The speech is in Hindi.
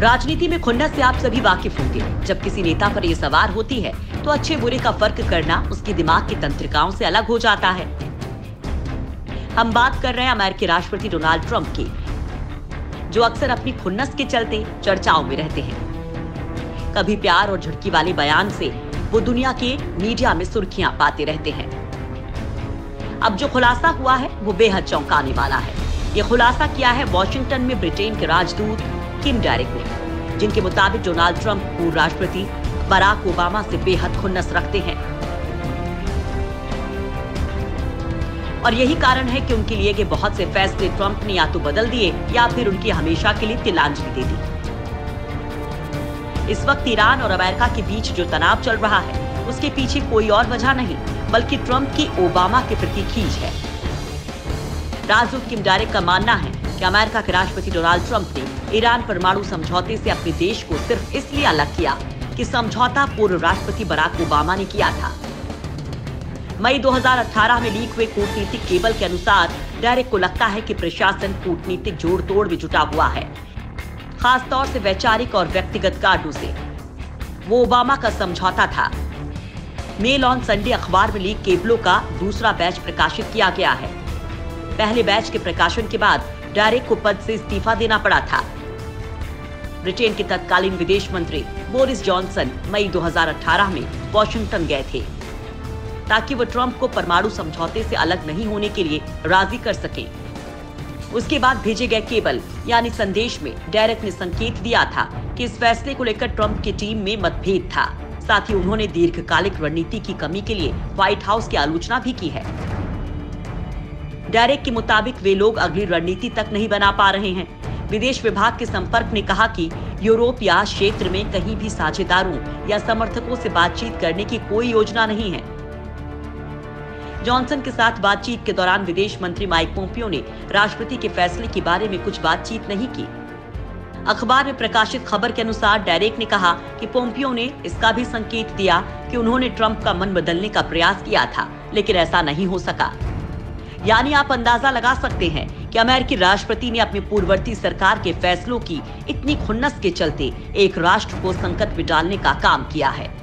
राजनीति में खुन्नस से आप सभी वाकिफ होंगे। जब किसी नेता पर ये सवार होती है तो अच्छे बुरे का फ़र्क करना उसके दिमाग की तंत्रिकाओं से अलग हो जाता है। हम बात कर रहे हैं अमेरिकी राष्ट्रपति डोनाल्ड ट्रंप की, जो अक्सर अपनी खुन्नस के चलते चर्चाओं में रहते हैं। कभी प्यार और झुटकी वाले बयान से वो दुनिया के मीडिया में सुर्खियाँ पाते रहते हैं। अब जो खुलासा हुआ है, वो बेहद चौंकाने वाला है। ये खुलासा किया है वॉशिंगटन में ब्रिटेन के राजदूत किम डायरेक्ट ने जिनके मुताबिक डोनाल्ड ट्रंप पूर्व राष्ट्रपति बराक ओबामा से बेहद खुन्नस रखते हैं। और यही कारण है कि उनके लिए के बहुत से फैसले ट्रंप ने या तो बदल दिए, या फिर उनकी हमेशा के लिए तिलांजलि दे दी। इस वक्त ईरान और अमेरिका के बीच जो तनाव चल रहा है, उसके पीछे कोई और वजह नहीं, बल्कि ट्रंप की ओबामा के प्रति खींच है। राजदूत किम डायरेक्ट का मानना है कि अमेरिका के राष्ट्रपति डोनाल्ड ट्रंप ने ईरान परमाणु समझौते से अपने देश को सिर्फ़ इसलिए अलग किया कि समझौता पूर्व राष्ट्रपति बराक ओबामा ने किया था। मई 2018 में लीक हुए कूटनीतिक केबल के अनुसार डायरेक्ट को लगता है कि प्रशासन कूटनीतिक जोड़ तोड़ में जुटा हुआ है, खासतौर से वैचारिक और व्यक्तिगत कारणों से। वो ओबामा का समझौता था। मेल ऑन संडे अखबार में लीक केबलों का दूसरा बैच प्रकाशित किया गया है। पहले बैच के प्रकाशन के बाद डायरेक्ट को पद से इस्तीफा देना पड़ा था। ब्रिटेन के तत्कालीन विदेश मंत्री बोरिस जॉनसन मई 2018 में वॉशिंगटन गए थे, ताकि वो ट्रंप को परमाणु समझौते से अलग नहीं होने के लिए राज़ी कर सके। उसके बाद भेजे गए केबल, यानी संदेश में डायरेक्ट ने संकेत दिया था कि इस फैसले को लेकर ट्रंप की टीम में मतभेद था। साथ ही उन्होंने दीर्घकालिक रणनीति की कमी के लिए व्हाइट हाउस की आलोचना भी की है। डायरेक्ट के मुताबिक वे लोग अगली रणनीति तक नहीं बना पा रहे हैं। विदेश विभाग के संपर्क ने कहा कि यूरोप या क्षेत्र में कहीं भी साझेदारों या समर्थकों से बातचीत करने की कोई योजना नहीं है। जॉनसन के साथ बातचीत के दौरान विदेश मंत्री माइक पोम्पियो ने राष्ट्रपति के फैसले के बारे में कुछ बातचीत नहीं की। अखबार में प्रकाशित खबर के अनुसार डायरेक ने कहा कि पोम्पियो ने इसका भी संकेत दिया कि उन्होंने ट्रंप का मन बदलने का प्रयास किया था, लेकिन ऐसा नहीं हो सका। यानी आप अंदाज़ा लगा सकते हैं कि अमेरिकी राष्ट्रपति ने अपनी पूर्ववर्ती सरकार के फैसलों की इतनी खुन्नस के चलते एक राष्ट्र को संकट में डालने का काम किया है।